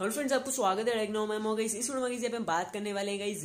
Hello friends, आपको स्वागत है टेक्नो मैम हो गई इस वीडियो में हम बात करने वाले हैं गाइज़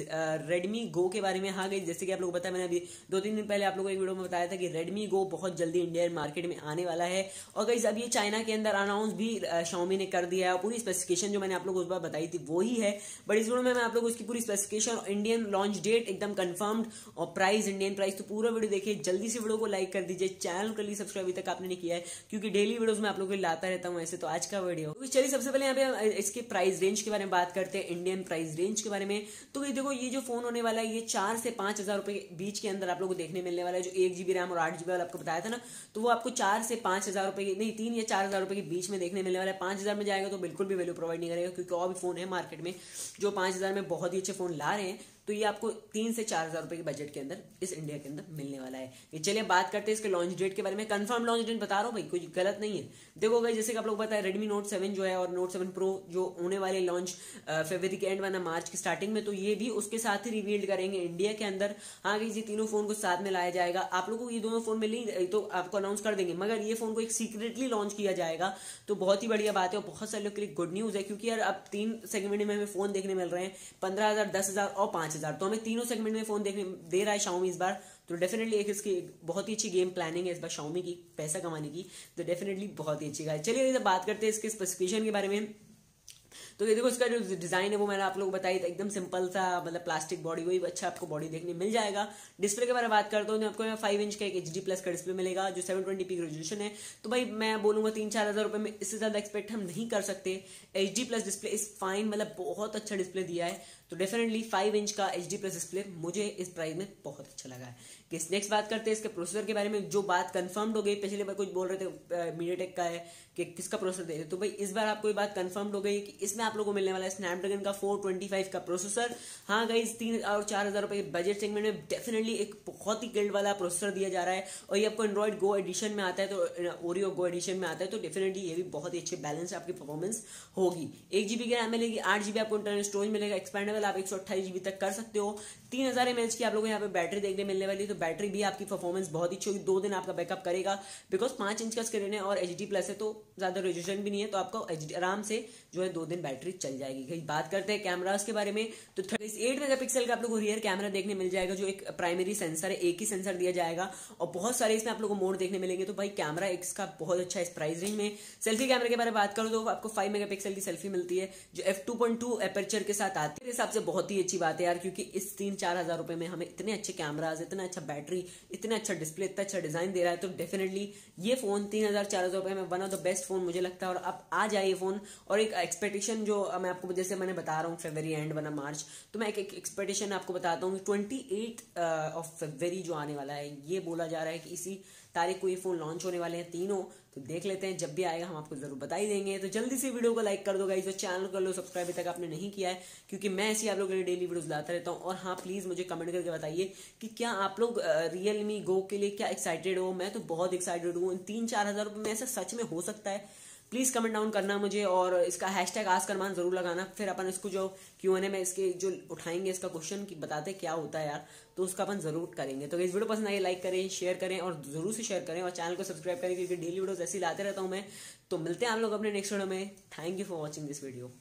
रेडमी गो के बारे में। हाँ गई जैसे कि आप लोग बताया मैंने अभी दो तीन दिन पहले आप लोगों को एक वीडियो में बताया था कि रेडमी गो बहुत जल्दी इंडियन मार्केट में आने वाला है। और गाइज़ अब ये चाइना के अंदर अनाउंस भी शाउमी ने कर दिया है। पूरी स्पेसिफिकेशन जो मैंने आप लोग उस बार बताई थी, वो ही है। बट इस वीडियो में मैं आप लोग उसकी पूरी स्पेसिफिकेशन इंडियन लॉन्च डेट एकदम कन्फर्म्ड और प्राइस इंडियन प्राइस तो पूरा वीडियो देखिए। जल्दी से वीडियो को लाइक कर दीजिए। चैनल कर लिए सब्सक्राइब अभी तक आपने नहीं किया है, क्योंकि डेली वीडियोज़ में आप लोग को लाता रहता हूँ ऐसे तो आज का वीडियो। चलिए, सबसे पहले यहाँ पे इसके प्राइस रेंज के बारे में बात करते हैं इंडियन प्राइस रेंज के बारे में। तो ये देखो, ये जो फ़ोन होने वाला है, ये चार से पाँच हज़ार रुपए के बीच के अंदर आप लोग को देखने मिलने वाला है, जो एक जीबी रैम और आठ जीबी वाला आपको बताया था ना तो वो आपको चार से पाँच हज़ार रुपए नहीं, तीन या चार हज़ार रुपए के बीच में देखने मिलने वाला है। पाँच हज़ार में जाएगा तो बिल्कुल भी वैल्यू प्रोवाइड नहीं करेगा, क्योंकि और भी फ़ोन है मार्केट में, जो पाँच हज़ार में बहुत ही अच्छे फ़ोन ला रहे हैं। तो ये आपको तीन से चार हज़ार रुपए के बजट के अंदर इस इंडिया के अंदर मिलने वाला है। ये चलिए बात करते हैं इसके लॉन्च डेट के बारे में। कंफर्म लॉन्च डेट बता रहा हूँ भाई, कोई गलत नहीं है। देखो भाई, जैसे कि आप लोग है रेडमी नोट सेवन जो है और नोट सेवन प्रो जो होने वाले लॉन्च फेब्रवरी के एंड वाला मार्च की स्टार्टिंग में तो ये भी उसके साथ ही रिवील्ड करेंगे इंडिया के अंदर। हाँ ये तीनों फ़ोन को साथ में लाया जाएगा। आप लोगों को ये दोनों फ़ोन मिल तो आपको अनाउंस कर देंगे, मगर ये फ़ोन को एक सीक्रेटली लॉन्च किया जाएगा। तो बहुत ही बढ़िया बात है और बहुत सारे लोग के लिए गुड न्यूज़ है, क्योंकि यार अब तीन सेगमेंट में हमें फ़ोन देखने मिल रहे हैं, पंद्रह हज़ार, दस हज़ार और पाँच हज़ार तो हमें तीनों सेगमेंट में फ़ोन देखने दे रहा है शाउमी इस बार। तो डेफिनेटली एक इसकी बहुत ही अच्छी गेम प्लानिंग है इस बार शाउमी की, पैसा कमाने की। तो डेफिनेटली बहुत ही अच्छी है चलिए बात करते हैं इसके स्पेसिफिकेशन के बारे में। तो ये देखो, इसका जो डिज़ाइन है वो मैंने आप लोग बताई था, एकदम सिंपल सा मतलब प्लास्टिक बॉडी वही अच्छा आपको बॉडी देखने मिल जाएगा। डिस्प्ले के बारे में बात करता हूँ तो आपको फाइव इंच का एक एच प्लस का डिस्प्ले मिलेगा, जो सेवन ट्वेंटी पी रेजोल्यूशन है। तो भाई, मैं बोलूँगा तीन चार हज़ार रुपए में इससे ज़्यादा एक्सपेक्ट हम नहीं कर सकते। एच प्लस डिस्प्ले इस फाइन मतलब बहुत अच्छा डिस्प्ले दिया है। तो डेफिनेटली फाइव इंच का एचडी प्लस डिस्प्ले मुझे इस प्राइस में बहुत अच्छा लगा है। नेक्स्ट बात करते हैं इसके प्रोसेसर के बारे में। जो बात कंफर्म्ड हो गई, पिछले बार कुछ बोल रहे थे मीडियाटेक का है कि किसका प्रोसेसर दे तो भाई, इस बार आपको ये बात कंफर्म्ड हो गई कि इसमें आप लोगों को मिलने वाला है स्नैपड्रैगन का 425 का प्रोसेसर हाँ गई तीन और चार हज़ार रुपए बजट सेगमेंट में डेफिनेटली एक बहुत ही गिल्ड वाला प्रोसेसर दिया जा रहा है। और ये आपको एंड्रॉइड गो एडिशन में आता है तो ओरियो गो एडिशन में आता है तो डेफिनेटली ये भी बहुत ही अच्छे बैलेंस आपकी परफॉर्मेंस होगी। एक जीबी की रैम मिलेगी आठ जीबी आपको इंटरनल स्टोरेज मिलेगा एक्सपेंडेबल आप एक सौ जीबी तक कर सकते हो। तीन हज़ार एमएच की आप लोगों को यहाँ पे बैटरी देखने मिलने वाली तो बैटरी भी आपकी परफॉर्मेंस बहुत ही अच्छी होगी। दो दिन आपका बैकअप करेगा। बिकॉज़ पाँच इंच का स्क्रीन है और एच प्लस है तो ज़्यादा रेजोल्यूशन भी नहीं है तो आपको आराम से जो है दो बैटरी चल जाएगी। कहीं बात करते हैं कैमराज के बारे में तो एट मेगा पिक्सल का आप लोग को रियर कैमरा देखने मिल जाएगा, जो एक प्राइमरी सेंसर है, एक ही सेंसर दिया जाएगा, और बहुत सारे इसमें आप लोग को मोड देखने मिलेंगे। तो भाई कैमरा इसका बहुत अच्छा इस प्राइस रेंज में। सेल्फी कैमरे के बारे में बात करो तो आपको फाइव मेगा की सेल्फी मिलती है, जो F two point two aperture के साथ आती है। हिसाब से बहुत ही अच्छी बात है यार, क्योंकि इस तीन चार हज़ार रुपए में हमें इतने अच्छे कैमराज इतना अच्छा बैटरी इतना अच्छा डिस्प्ले इतना अच्छा डिज़ाइन दे रहा है। तो डेफिनेटली ये फ़ोन तीन हज़ार चार हज़ार रुपए में one of the best phone मुझे लगता है, और अब आ जाए ये फ़ोन और एक एक्सपेक्टेशन जो मैं आपको जैसे मैंने बता रहा हूँ फेबरी एंड बना मार्च तो मैं एक एक्सपेक्टेशन आपको बताता हूँ ट्वेंटी एट ऑफ़ फेबरी जो आने वाला है, ये बोला जा रहा है कि इसी तारीख को ये फ़ोन लॉन्च होने वाले हैं तीनों। तो देख लेते हैं, जब भी आएगा हम आपको ज़रूर बता ही देंगे। तो जल्दी से वीडियो को लाइक कर दो गाइस और चैनल कर लो सब्सक्राइब तक आपने नहीं किया है, क्योंकि मैं ऐसी आप लोगों के लिए डेली वीडियोस लाता रहता हूँ। और हाँ प्लीज़ मुझे कमेंट करके बताइए कि क्या आप लोग रियलमी गो के लिए क्या एक्साइटेड हो? मैं तो बहुत एक्साइटेड हूँ। तीन चार हज़ार रुपये में ऐसा सच में हो सकता है? प्लीज़ कमेंट डाउन करना मुझे और इसका हैश टैग आज करमान ज़रूर लगाना। फिर अपन इसको जो क्यू एन ए में इसके जो उठाएँगे, इसका क्वेश्चन की बताते क्या होता है यार तो उसका अपन ज़रूर करेंगे। तो इस वीडियो पसंद आई लाइक करें शेयर करें और ज़रूर से शेयर करें और चैनल को सब्सक्राइब करें, क्योंकि डेली वीडियोज़ ऐसी लाते रहता हूँ मैं। तो मिलते हैं आप लोग अपने नेक्स्ट वीडियो में। Thank you for watching this video